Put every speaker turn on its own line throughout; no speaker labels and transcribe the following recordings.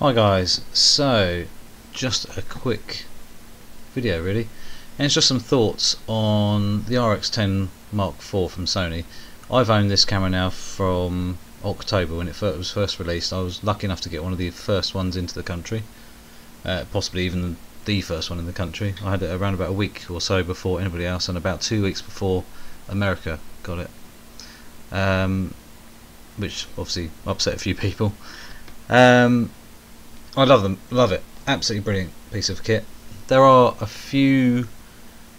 Hi guys, so just a quick video really and it's just some thoughts on the RX10 Mark IV from Sony. I've owned this camera now from October when it was first released. I was lucky enough to get one of the first ones into the country, uh, possibly even the first one in the country. I had it around about a week or so before anybody else and about two weeks before America got it. Um, which obviously upset a few people. Um, I love them, love it. Absolutely brilliant piece of kit. There are a few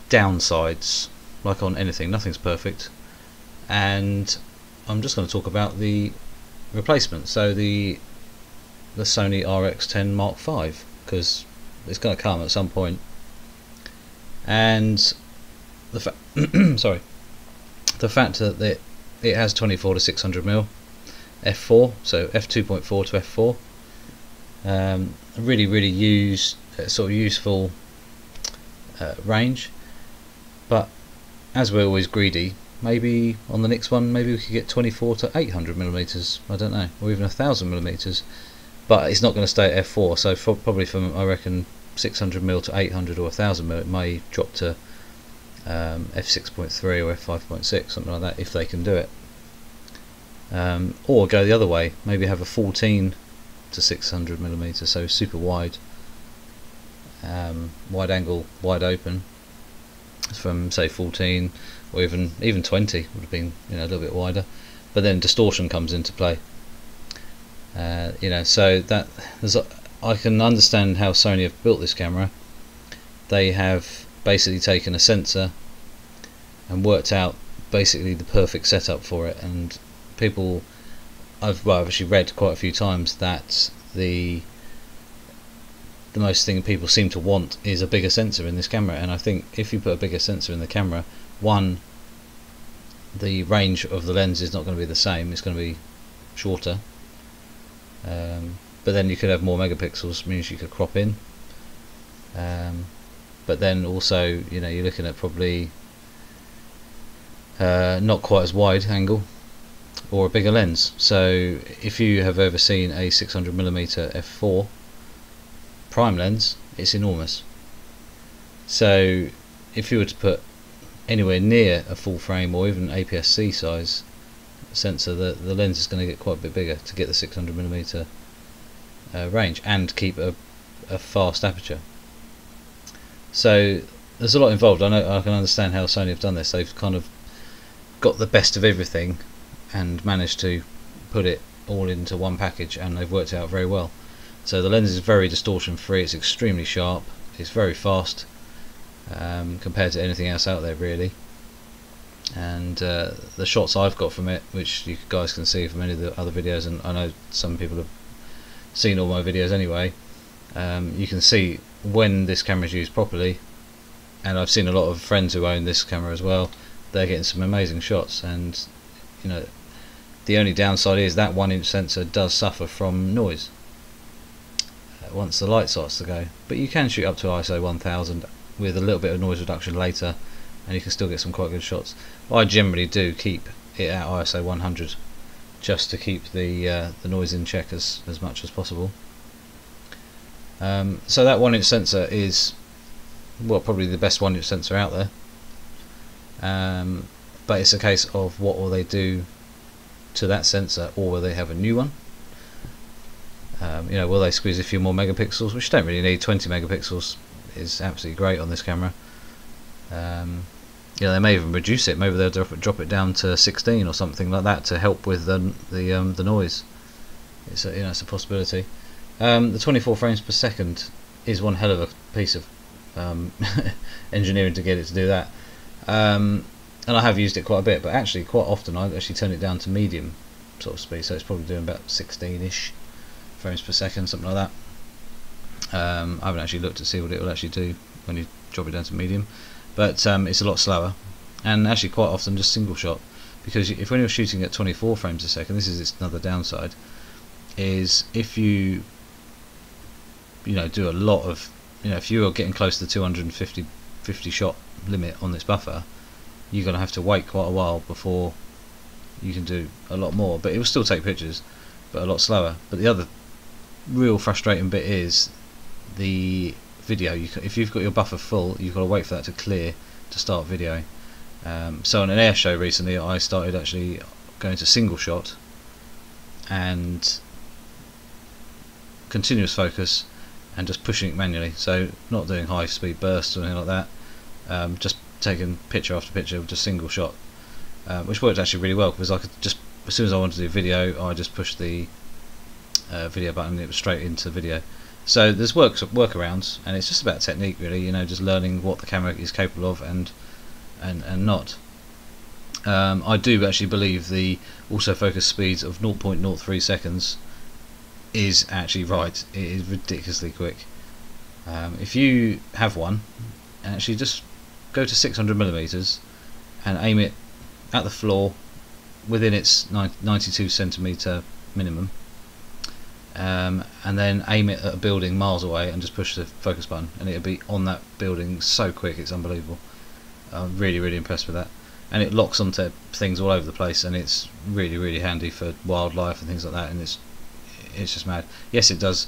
downsides, like on anything, nothing's perfect. And I'm just going to talk about the replacement. So the the Sony RX10 Mark V, because it's going to come at some point. And the fa sorry, the fact that it it has 24 to 600 mil f4, so f2.4 to f4 um, really really use uh, sort of useful uh, range. But as we're always greedy maybe on the next one maybe we could get 24 to 800 millimeters. I don't know. Or even a thousand millimeters. But it's not going to stay at f4 so for, probably from I reckon 600 mil to 800 or 1000 mil it may drop to um, f6.3 or f5.6 something like that if they can do it. Um, or go the other way. Maybe have a 14 to 600 millimeters, so super wide, um, wide angle, wide open. From say 14 or even even 20 would have been you know a little bit wider, but then distortion comes into play. Uh, you know, so that I can understand how Sony have built this camera. They have basically taken a sensor and worked out basically the perfect setup for it, and people I've, well, I've actually read quite a few times that the the most thing people seem to want is a bigger sensor in this camera. And I think if you put a bigger sensor in the camera one the range of the lens is not going to be the same it's going to be shorter. Um, but then you could have more megapixels means you could crop in. Um, but then also you know you're looking at probably uh, not quite as wide angle or a bigger lens. So if you have ever seen a 600mm f4 prime lens, it's enormous. So if you were to put anywhere near a full frame or even APS-C size sensor, the, the lens is going to get quite a bit bigger to get the 600mm uh, range and keep a, a fast aperture. So there's a lot involved. I know I can understand how Sony have done this. They've kind of got the best of everything and managed to put it all into one package and they've worked out very well. So the lens is very distortion free, it's extremely sharp, it's very fast um, compared to anything else out there really. And uh, the shots I've got from it, which you guys can see from any of the other videos, and I know some people have seen all my videos anyway, um, you can see when this camera is used properly, and I've seen a lot of friends who own this camera as well, they're getting some amazing shots, and you know the only downside is that one inch sensor does suffer from noise. Uh, once the light starts to go but you can shoot up to ISO 1000 with a little bit of noise reduction later and you can still get some quite good shots. I generally do keep it at ISO 100 just to keep the uh, the noise in check as, as much as possible. Um, so that one inch sensor is well probably the best one inch sensor out there. Um, but it's a case of what will they do to that sensor or will they have a new one? Um, you know will they squeeze a few more megapixels which you don't really need. 20 megapixels is absolutely great on this camera. Um, you know they may even reduce it. Maybe they'll drop it, drop it down to 16 or something like that to help with the the, um, the noise. It's a, you know it's a possibility. Um, the 24 frames per second is one hell of a piece of um, engineering to get it to do that. Um, and I have used it quite a bit, but actually quite often I actually turn it down to medium sort of speed, so it's probably doing about 16-ish frames per second, something like that. Um, I haven't actually looked to see what it will actually do when you drop it down to medium, but um, it's a lot slower, and actually quite often just single shot, because if when you're shooting at 24 frames a second, this is another downside, is if you you know do a lot of you know if you are getting close to the 250 50 shot limit on this buffer you're going to have to wait quite a while before you can do a lot more but it will still take pictures but a lot slower but the other real frustrating bit is the video. You, if you've got your buffer full, you've got to wait for that to clear to start video. Um, so on an air show recently, I started actually going to single shot and continuous focus and just pushing it manually. So not doing high speed bursts or anything like that. Um, just taking picture after picture with just single shot, uh, which worked actually really well because I could just as soon as I wanted to do video, I just pushed the uh, video button and it was straight into video. So there's work workarounds, and it's just about technique really. You know, just learning what the camera is capable of and and and not. Um, I do actually believe the autofocus speeds of 0.03 seconds is actually right. It is ridiculously quick. Um, if you have one, actually just go to 600 millimeters and aim it at the floor within its 92 centimeter minimum um, and then aim it at a building miles away and just push the focus button and it'll be on that building so quick it's unbelievable. I'm really really impressed with that. And it locks onto things all over the place and it's really really handy for wildlife and things like that and it's it's just mad. Yes it does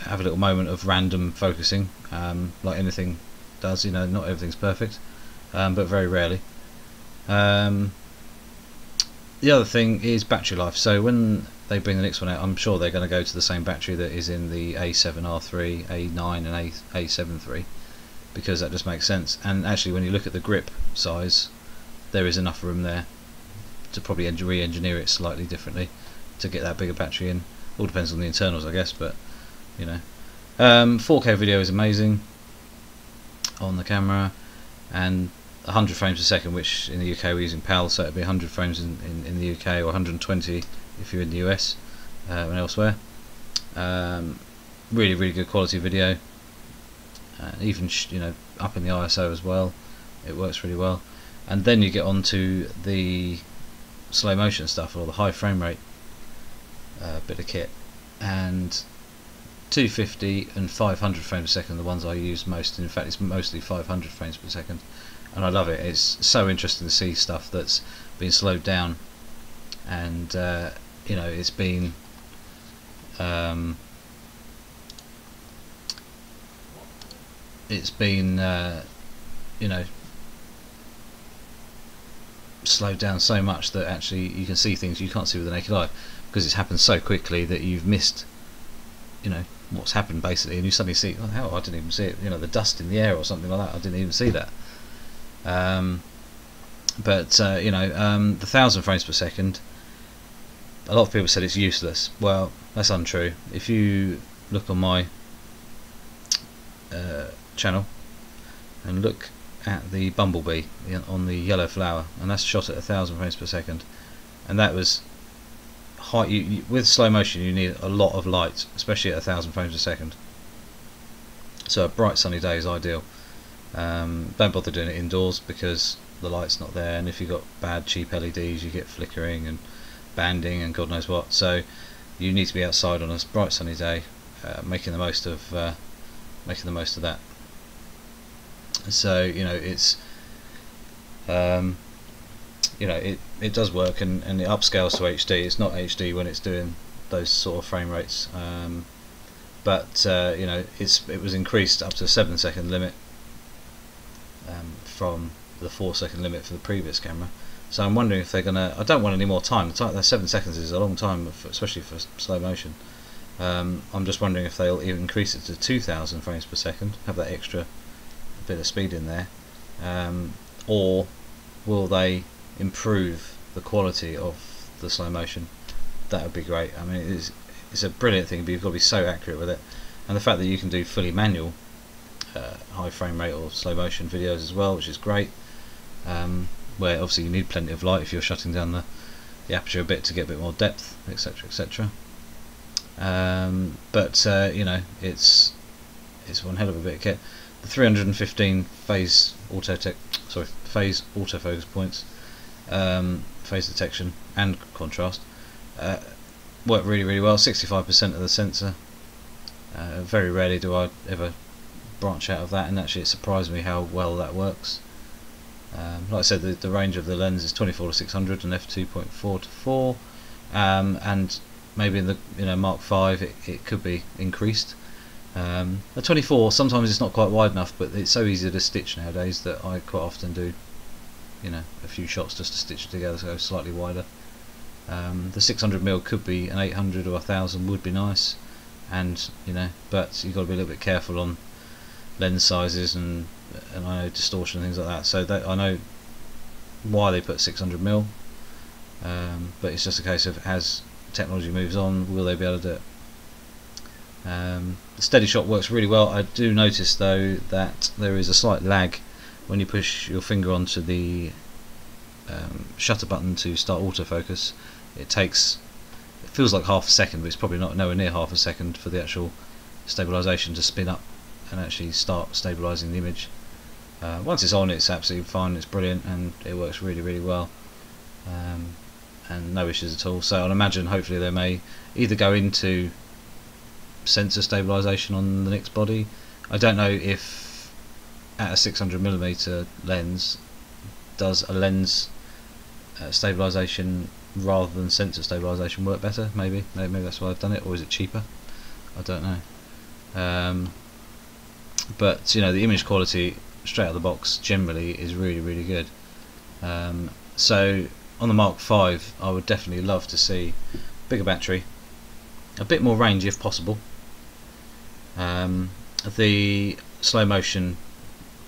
have a little moment of random focusing um, like anything does you know not everything's perfect um, but very rarely. Um, the other thing is battery life. So when they bring the next one out, I'm sure they're going to go to the same battery that is in the A7R3, A9 and A, A7 III because that just makes sense. And actually when you look at the grip size there is enough room there to probably re-engineer it slightly differently to get that bigger battery in. All depends on the internals I guess but you know. Um, 4K video is amazing on the camera and 100 frames per second which in the UK we're using PAL so it would be 100 frames in, in, in the UK or 120 if you're in the US uh, and elsewhere. Um, really, really good quality video. Uh, even you know up in the ISO as well, it works really well. And then you get on to the slow motion stuff or the high frame rate uh, bit of kit, and 250 and 500 frames per second the ones I use most. In fact, it's mostly 500 frames per second, and I love it. It's so interesting to see stuff that's been slowed down and uh, you know it's been um, it's been uh, you know slowed down so much that actually you can see things you can't see with the naked eye because it's happened so quickly that you've missed you know what's happened basically and you suddenly see oh hell I didn't even see it you know the dust in the air or something like that I didn't even see that um, but uh, you know um, the thousand frames per second a lot of people said it's useless. Well, that's untrue. If you look on my uh, channel and look at the bumblebee on the yellow flower, and that's shot at a thousand frames per second, and that was high. You, you, with slow motion, you need a lot of light, especially at a thousand frames a second. So a bright sunny day is ideal. Um, don't bother doing it indoors because the light's not there, and if you've got bad cheap LEDs, you get flickering and banding and God knows what. So you need to be outside on a bright sunny day, uh, making the most of uh, making the most of that. So you know it's um, you know it it does work and and it upscales to HD. It's not HD when it's doing those sort of frame rates. Um, but uh, you know it's it was increased up to a seven second limit um, from the four second limit for the previous camera. So I'm wondering if they're gonna. I don't want any more time. The seven seconds is a long time, especially for slow motion. Um, I'm just wondering if they'll even increase it to 2,000 frames per second, have that extra bit of speed in there, um, or will they improve the quality of the slow motion? That would be great. I mean, it's it's a brilliant thing, but you've got to be so accurate with it, and the fact that you can do fully manual uh, high frame rate or slow motion videos as well, which is great. Um, where obviously you need plenty of light if you're shutting down the, the aperture a bit to get a bit more depth, etc., etc. Um, but uh, you know, it's it's one hell of a bit of kit. The 315 phase auto tech, sorry phase autofocus points, um, phase detection and contrast uh, work really really well. 65% of the sensor. Uh, very rarely do I ever branch out of that, and actually it surprised me how well that works. Um, like I said, the, the range of the lens is 24 to 600 and f2.4 to 4, um, and maybe in the you know Mark Five it, it could be increased. Um, a 24 sometimes it's not quite wide enough, but it's so easy to stitch nowadays that I quite often do you know a few shots just to stitch it together so slightly wider. Um, the 600 mil could be an 800 or a 1000 would be nice, and you know, but you've got to be a little bit careful on lens sizes and and I know distortion and things like that. So that I know why they put 600 mil, um, but it's just a case of as technology moves on, will they be able to do it? Um, the steady shot works really well. I do notice though that there is a slight lag when you push your finger onto the um, shutter button to start autofocus. It takes it feels like half a second, but it's probably not nowhere near half a second for the actual stabilization to spin up and actually start stabilizing the image. Uh, once it's on, it's absolutely fine. It's brilliant and it works really, really well. Um, and no issues at all. So I'll imagine hopefully they may either go into sensor stabilization on the next body. I don't know if at a 600mm lens does a lens uh, stabilization rather than sensor stabilization work better? Maybe. Maybe that's why I've done it or is it cheaper? I don't know. Um, but you know the image quality straight out of the box generally is really really good. Um, so on the Mark 5 I would definitely love to see bigger battery a bit more range if possible. Um, the slow motion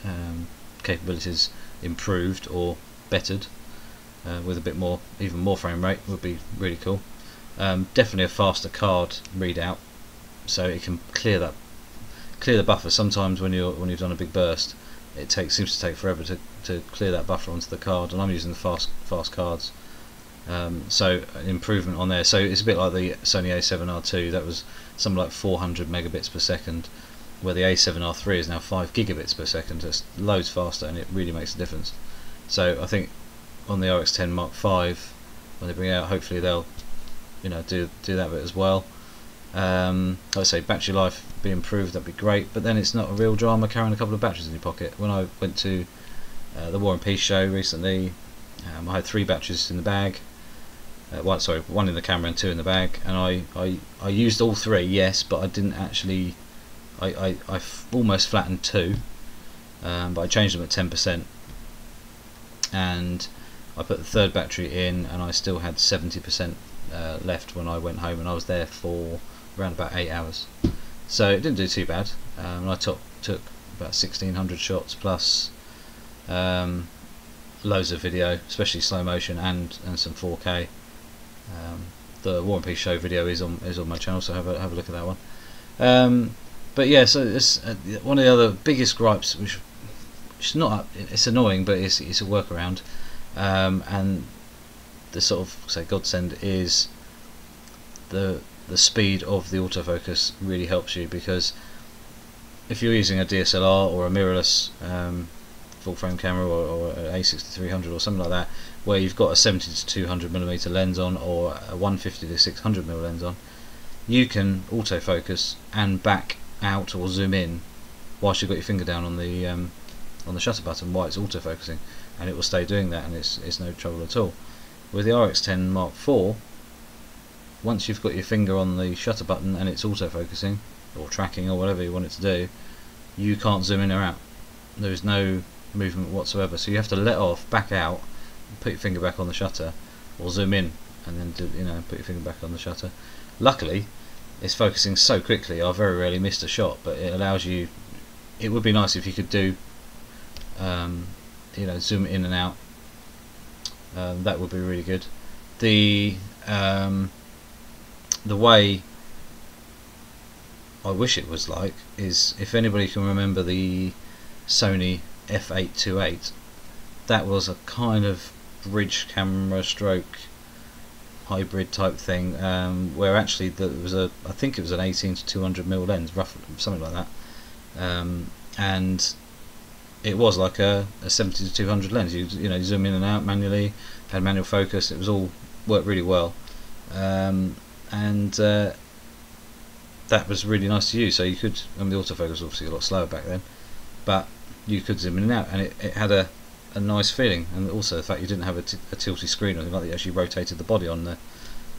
um, capabilities improved or bettered uh, with a bit more even more frame rate would be really cool. Um, definitely a faster card readout so it can clear that clear the buffer. Sometimes when you're when you've done a big burst it takes seems to take forever to, to clear that buffer onto the card and I'm using the fast fast cards. Um, so an improvement on there. So it's a bit like the Sony a7R2 that was something like 400 megabits per second where the A7R3 is now 5 gigabits per second. It's loads faster and it really makes a difference. So I think on the RX10 Mark V when they bring it out hopefully they'll you know do do that bit as well. Um, like I say battery life be improved that'd be great. But then it's not a real drama carrying a couple of batteries in your pocket. When I went to uh, the War and Peace show recently um, I had three batteries in the bag. Uh, one sorry one in the camera and two in the bag. And I, I, I used all three yes but I didn't actually I, I, I almost flattened two um, but I changed them at 10% and I put the third battery in and I still had 70% uh, left when I went home and I was there for around about 8 hours. So it didn't do too bad. Um, I took, took about 1600 shots plus um, loads of video especially slow motion and, and some 4K um, the War and Peace show video is on is on my channel so have a, have a look at that one. Um, but yeah so it's uh, one of the other biggest gripes which it's not it's annoying but it's, it's a workaround. Um, and the sort of say godsend is the the speed of the autofocus really helps you because if you're using a DSLR or a mirrorless um, full frame camera or, or an A6300 or something like that where you've got a 70 to 200 millimeter lens on or a 150 to 600 mm lens on you can autofocus and back out or zoom in whilst you've got your finger down on the um, on the shutter button while it's autofocusing and it will stay doing that and it's, it's no trouble at all. With the RX10 Mark IV, once you've got your finger on the shutter button and it's autofocusing or tracking or whatever you want it to do, you can't zoom in or out. There is no movement whatsoever. So you have to let off, back out, put your finger back on the shutter, or zoom in and then do, you know put your finger back on the shutter. Luckily, it's focusing so quickly. I very rarely missed a shot, but it allows you. It would be nice if you could do um, you know zoom in and out um, that would be really good the um, the way I wish it was like is if anybody can remember the Sony f828 that was a kind of bridge camera stroke hybrid type thing um, where actually there was a I think it was an 18 to 200 mil lens roughly something like that um, and it was like a, a 70 to 200 lens. You you know zoom in and out manually, had manual focus. It was all worked really well, um, and uh, that was really nice to use. So you could, I mean, the autofocus was obviously a lot slower back then, but you could zoom in and out, and it, it had a, a nice feeling. And also the fact you didn't have a, a tilty screen or anything like that, you actually rotated the body on the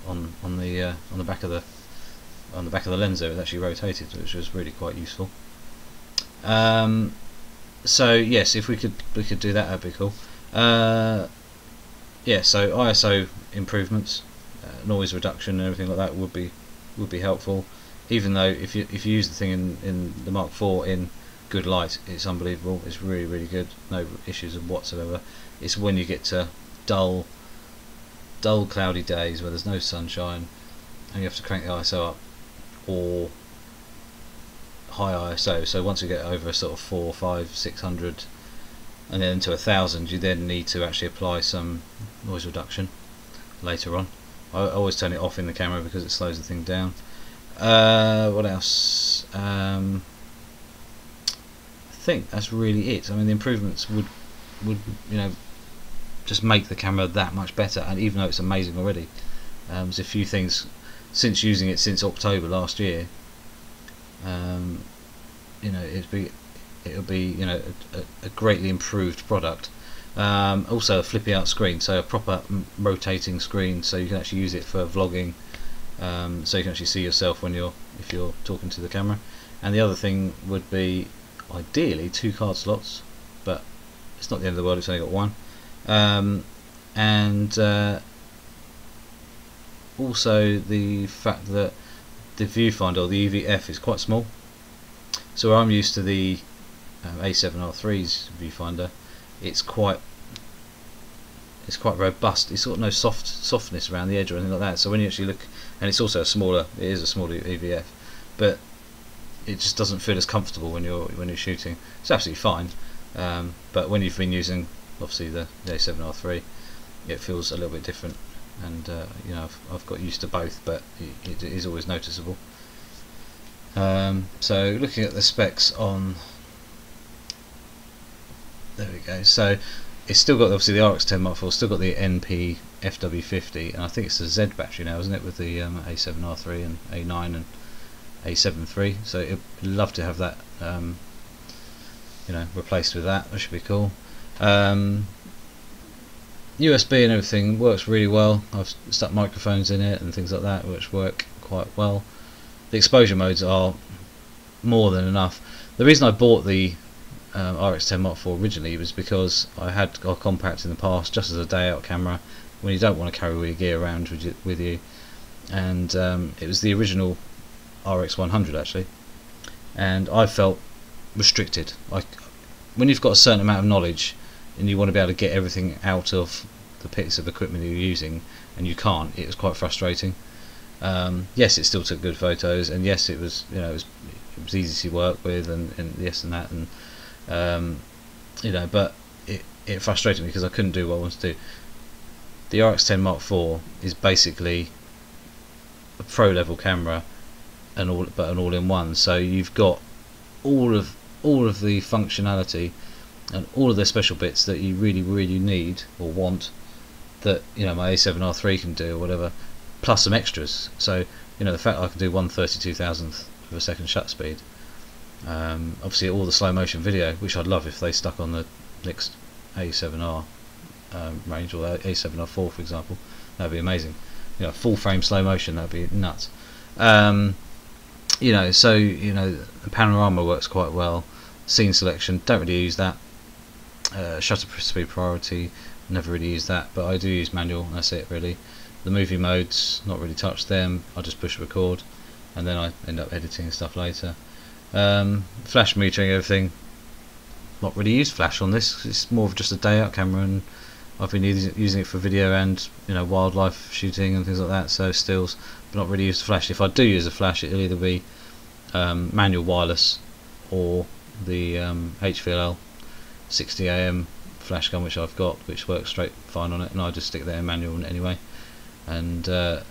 on on the uh, on the back of the on the back of the lens there. It actually rotated, which was really quite useful. Um, so yes, if we could we could do that, that'd be cool. Uh, yeah, so ISO improvements, uh, noise reduction, and everything like that would be would be helpful. Even though if you if you use the thing in, in the Mark IV in good light, it's unbelievable. It's really really good. No issues whatsoever. It's when you get to dull, dull cloudy days where there's no sunshine, and you have to crank the ISO up, or high ISO. So once you get over sort of four, five, six hundred, and then to a thousand, you then need to actually apply some noise reduction later on. I always turn it off in the camera because it slows the thing down. Uh, what else? Um, think that's really it. I mean, the improvements would would you know just make the camera that much better. And even though it's amazing already, um, there's a few things since using it since October last year. Um, you know, it'd be it'll be you know a, a greatly improved product. Um, also a flippy out screen, so a proper rotating screen, so you can actually use it for vlogging. Um, so you can actually see yourself when you're if you're talking to the camera. And the other thing would be ideally two card slots, but it's not the end of the world. It's only got one. Um, and uh, also the fact that the viewfinder or the EVF is quite small. So I'm used to the um, A7R3's viewfinder, it's quite it's quite robust. It's got no soft softness around the edge or anything like that. So when you actually look, and it's also a smaller, it is a smaller EVF, but it just doesn't feel as comfortable when you're when you're shooting. It's absolutely fine, um, but when you've been using obviously the, the A7R3, it feels a little bit different. And uh, you know I've, I've got used to both, but it, it is always noticeable. Um, so looking at the specs on there we go so it's still got obviously the RX10 Mark IV still got the NP FW50 and I think it's a Z battery now isn't it with the um, A7R3 and A9 and A7 III so I'd love to have that um, you know replaced with that. That should be cool. Um, USB and everything works really well. I've stuck microphones in it and things like that which work quite well. The exposure modes are more than enough. The reason I bought the um, RX10 Mark IV originally was because I had a compact in the past just as a day out camera when you don't want to carry all your gear around with you, with you. and um, it was the original RX100 actually. And I felt restricted. Like when you've got a certain amount of knowledge and you want to be able to get everything out of the piece of equipment you're using and you can't it was quite frustrating. Um, yes it still took good photos and yes it was you know it was, it was easy to work with and, and yes and that and um, you know, but it, it frustrated me because I couldn't do what I wanted to do. The RX10 Mark IV is basically a pro level camera, and all but an all-in-one. So you've got all of all of the functionality and all of the special bits that you really really need or want that you know my A7R3 can do or whatever, plus some extras. So you know the fact I can do one thirty two thousandth of a second shutter speed um, obviously all the slow motion video, which I'd love if they stuck on the next A7R um, range or A7R4 for example. That'd be amazing. You know, full frame slow motion, that'd be nuts. Um, you know, so you know, panorama works quite well. Scene selection, don't really use that. Uh, shutter speed priority, never really use that, but I do use manual. That's it really. The movie modes, not really touch them. I just push record, and then I end up editing stuff later. Um, flash metering everything. Not really use flash on this. It's more of just a day out camera, and I've been using it for video and you know wildlife shooting and things like that. So stills, but not really used the flash. If I do use a flash, it'll either be um, manual wireless or the um, HVLL 60am flash gun which I've got which works straight fine on it and I just stick in manual anyway and uh,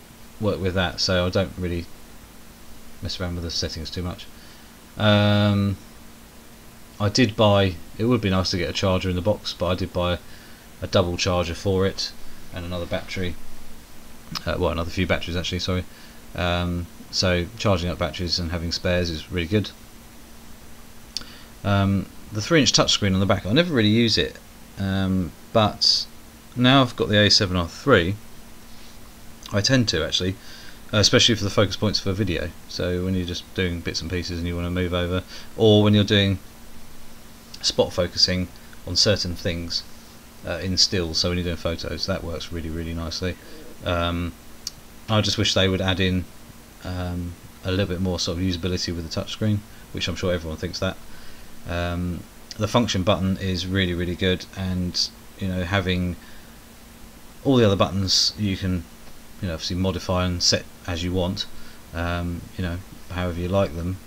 work with that so I don't really mess around with the settings too much um, I did buy, it would be nice to get a charger in the box, but I did buy a double charger for it and another battery. Uh, well, another few batteries actually, sorry. Um, so charging up batteries and having spares is really good. Um, the 3 inch touchscreen on the back, I never really use it, um, but now I've got the A7R3, I tend to actually, uh, especially for the focus points for video. So when you're just doing bits and pieces and you want to move over, or when you're doing spot focusing on certain things uh, in. So when you're doing photos, that works really really nicely. Um, I just wish they would add in um, a little bit more sort of usability with the touchscreen, which I'm sure everyone thinks that. Um, the function button is really really good, and you know having all the other buttons you can you know obviously modify and set as you want, um, you know however you like them.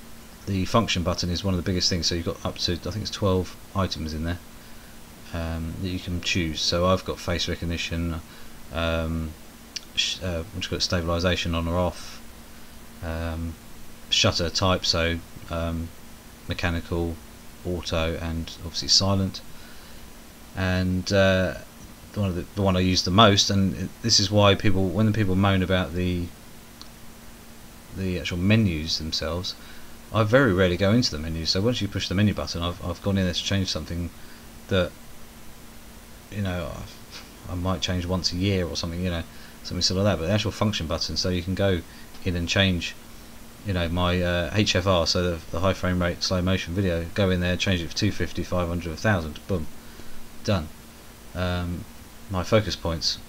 The function button is one of the biggest things, so you've got up to I think it's 12 items in there um, that you can choose. So I've got face recognition, um, uh, what got stabilization on or off, um, shutter type, so um, mechanical, auto, and obviously silent. And uh, one of the, the one I use the most, and this is why people, when the people moan about the the actual menus themselves, I very rarely go into the menu. So once you push the menu button, I've I've gone in there to change something that you know I might change once a year or something. You know something similar like that. But the actual function button, so you can go in and change you know my uh, HFR, so the, the, high frame rate slow motion video. Go in there, change it for 250, 500, 1000, boom, done. Um, my focus points,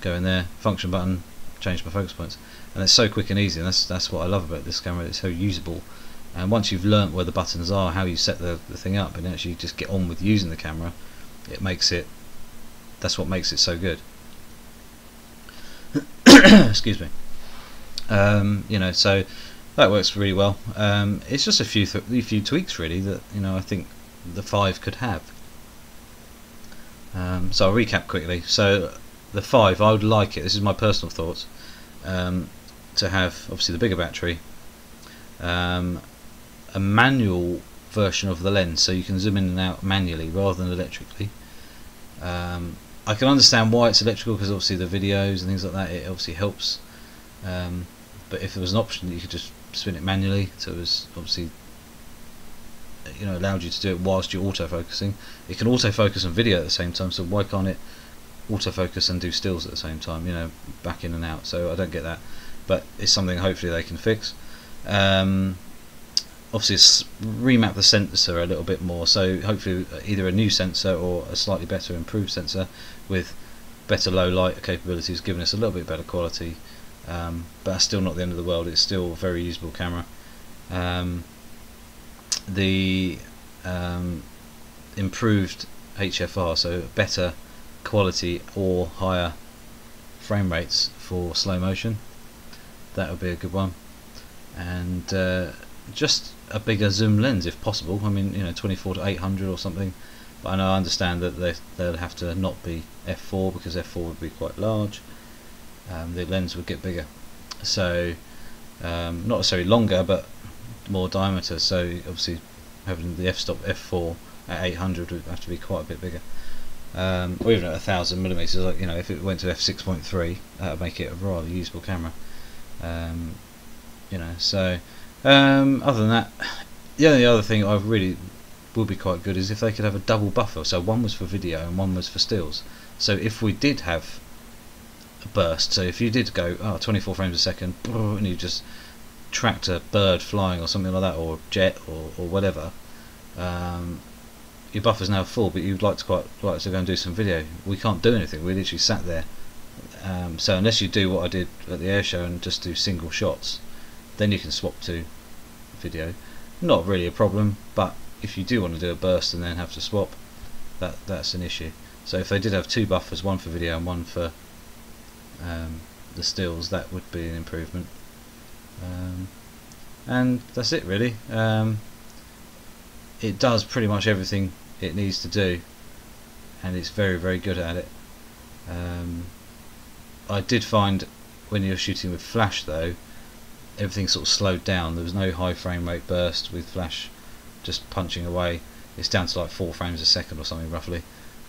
go in there, function button, change my focus points, and it's so quick and easy. And that's that's what I love about this camera. It's so usable. And once you've learnt where the buttons are, how you set the, the thing up, and actually just get on with using the camera, it makes it. That's what makes it so good. Excuse me. Um, you know, so that works really well. Um, it's just a few a few tweaks really that you know I think the five could have. Um, so I'll recap quickly. So the five, I would like it. This is my personal thoughts. Um, to have obviously the bigger battery, um, a manual version of the lens, so you can zoom in and out manually rather than electrically. Um, I can understand why it's electrical because obviously the videos and things like that it obviously helps. Um, but if there was an option that you could just spin it manually, so it was obviously you know allowed you to do it whilst you're autofocusing. It can autofocus on video at the same time, so why can't it autofocus and do stills at the same time? You know, back in and out. So I don't get that, but it's something hopefully they can fix. Um, obviously remap the sensor a little bit more so hopefully either a new sensor or a slightly better improved sensor with better low light capabilities giving us a little bit better quality um, but that's still not the end of the world. It's still a very usable camera. Um, the um, improved HFR so better quality or higher frame rates for slow motion that would be a good one. And uh, just a bigger zoom lens if possible. I mean, you know, 24 to 800 or something. But I know I understand that they they'll have to not be f4 because f4 would be quite large. Um, the lens would get bigger, so um, not necessarily longer, but more diameter. So obviously, having the f-stop f4 at 800 would have to be quite a bit bigger. Um, or even at 1000 millimeters, like you know, if it went to f6.3, that would make it a rather usable camera. Um, you know, so um, other than that, the only other thing I really would be quite good is if they could have a double buffer. So one was for video and one was for stills. So if we did have a burst, so if you did go oh, 24 frames a second and you just tracked a bird flying or something like that, or jet or, or whatever, um, your buffer's now full, but you'd like to quite like to go and do some video. We can't do anything. We literally sat there. Um, so unless you do what I did at the air show and just do single shots, then you can swap to video. Not really a problem, but if you do want to do a burst and then have to swap, that that's an issue. So if they did have two buffers, one for video and one for um, the stills, that would be an improvement. Um, and that's it really. Um, it does pretty much everything it needs to do, and it's very very good at it. Um, I did find when you're shooting with flash though, everything sort of slowed down. There was no high frame rate burst with flash just punching away. It's down to like four frames a second or something roughly.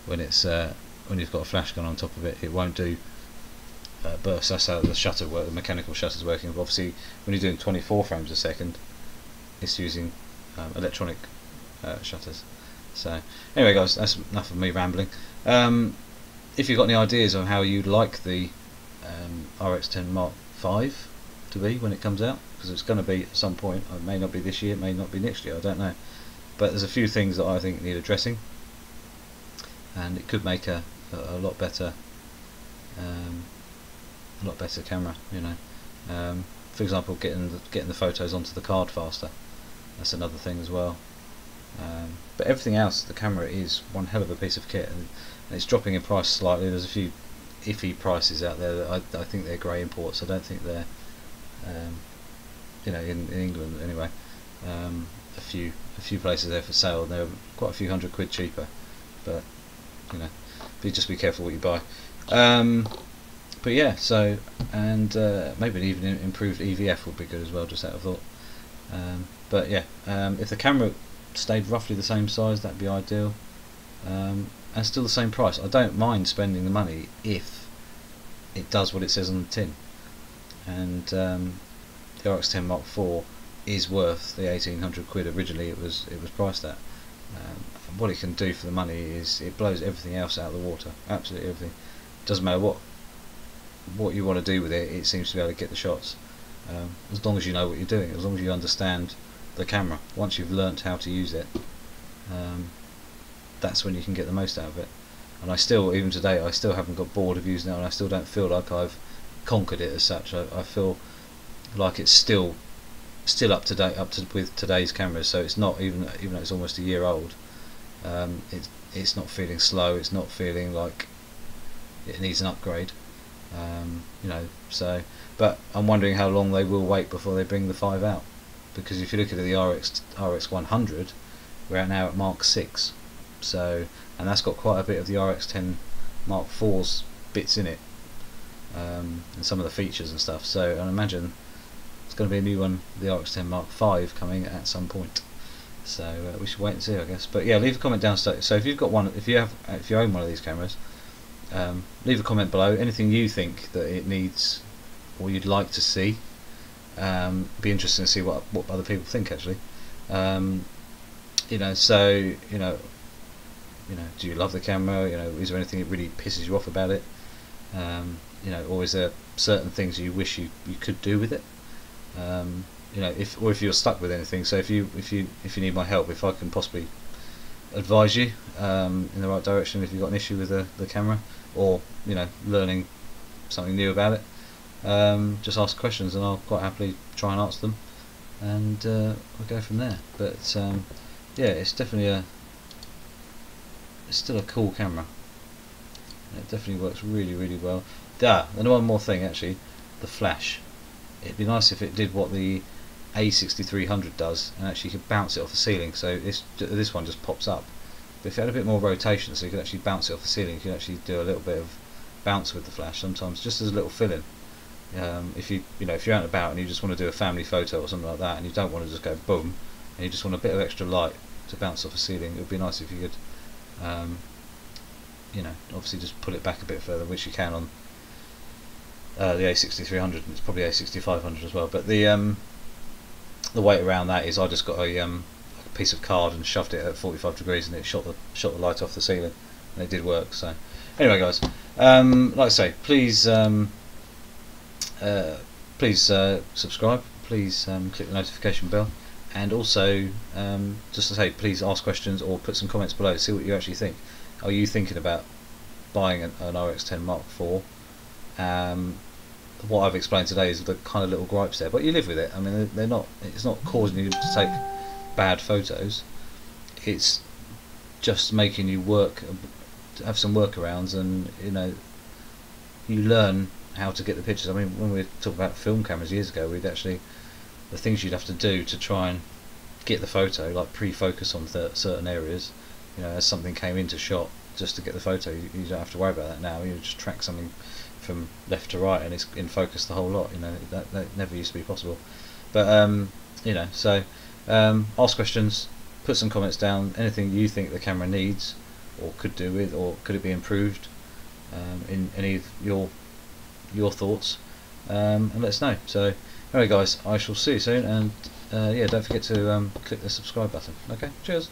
When it's uh, when you've got a flash gun on top of it, it won't do uh, bursts. That's how the shutter work, the mechanical shutter's working. But obviously, when you're doing 24 frames a second, it's using um, electronic uh, shutters. So anyway, guys, that's enough of me rambling. Um, if you've got any ideas on how you'd like the um, RX10 Mark 5 to be when it comes out because it's going to be at some point. It may not be this year, it may not be next year. I don't know. But there's a few things that I think need addressing, and it could make a, a, a lot better, um, a lot better camera. You know, um, for example, getting the, getting the photos onto the card faster. That's another thing as well. Um, but everything else, the camera is one hell of a piece of kit, and, and it's dropping in price slightly. There's a few iffy prices out there. That I, I think they're grey imports. I don't think they're, um, you know, in, in England anyway. Um, a few a few places there for sale. And they're quite a few hundred quid cheaper, but you know, be just be careful what you buy. Um, but yeah, so and uh, maybe an even improved EVF would be good as well, just out of thought. Um, but yeah, um, if the camera stayed roughly the same size, that'd be ideal. Um, and still the same price. I don't mind spending the money if it does what it says on the tin. And um, the RX10 Mark IV is worth the 1800 quid originally it was it was priced at. Um, what it can do for the money is it blows everything else out of the water. Absolutely everything. Doesn't matter what what you want to do with it. It seems to be able to get the shots. Um, as long as you know what you're doing, as long as you understand the camera. Once you've learnt how to use it, um, that's when you can get the most out of it. And I still, even today, I still haven't got bored of using it, and I still don't feel like I've conquered it as such. I, I feel like it's still still up to date, up to with today's cameras. So it's not even even though it's almost a year old. Um, it's it's not feeling slow. It's not feeling like it needs an upgrade. Um, you know, so but I'm wondering how long they will wait before they bring the five out because if you look at the RX RX 100, we're now at Mark 6, so and that's got quite a bit of the RX 10 Mark 4's bits in it, um, and some of the features and stuff. So I imagine it's going to be a new one, the RX 10 Mark 5, coming at some point. So uh, we should wait and see, I guess. But yeah, leave a comment down. So if you've got one, if you have, if you own one of these cameras, um, leave a comment below. Anything you think that it needs, or you'd like to see um, be interesting to see what what other people think actually. Um, you know, so you know, you know, do you love the camera? You know, is there anything that really pisses you off about it? Um, you know, or is there certain things you wish you, you could do with it? Um, you know, if or if you're stuck with anything. So if you if you if you need my help, if I can possibly advise you um, in the right direction if you've got an issue with the, the camera or you know learning something new about it um, just ask questions and I'll quite happily try and answer them and uh, we'll go from there but um, yeah it's definitely a it's still a cool camera it definitely works really really well ah, and one more thing actually. The flash. It'd be nice if it did what the A6300 does and actually could bounce it off the ceiling so this this one just pops up. But if it had a bit more rotation so you could actually bounce it off the ceiling you could actually do a little bit of bounce with the flash sometimes just as a little fill-in. Um, if you you know if you're out and about and you just want to do a family photo or something like that, and you don't want to just go boom, and you just want a bit of extra light to bounce off a ceiling, it would be nice if you could, um, you know, obviously just pull it back a bit further, which you can on uh, the A6300, and it's probably A6500 as well. But the um, the way around that is I just got a, um, piece of card and shoved it at 45 degrees, and it shot the shot the light off the ceiling, and it did work. So anyway, guys, um, like I say, please. Um, uh, please uh, subscribe, please um, click the notification bell, and also um, just to say, please ask questions or put some comments below. See what you actually think. Are you thinking about buying an, an RX10 Mark IV? Um, what I've explained today is the kind of little gripes there, but you live with it. I mean, they're not. It's not causing you to take bad photos. It's just making you work, have some workarounds, and you know, you learn how to get the pictures. I mean, when we talked about film cameras years ago, we'd actually the things you'd have to do to try and get the photo, like pre-focus on certain areas. You know, as something came into shot, just to get the photo, you, you, don't have to worry about that now. You just track something from left to right, and it's in focus the whole lot. You know, that, that never used to be possible. But um, you know, so um, ask questions, put some comments down. Anything you think the camera needs, or could do with, or could it be improved um, in any of your your thoughts um, and let us know. So anyway guys, I shall see you soon and uh, yeah, don't forget to um, click the subscribe button. Okay, cheers.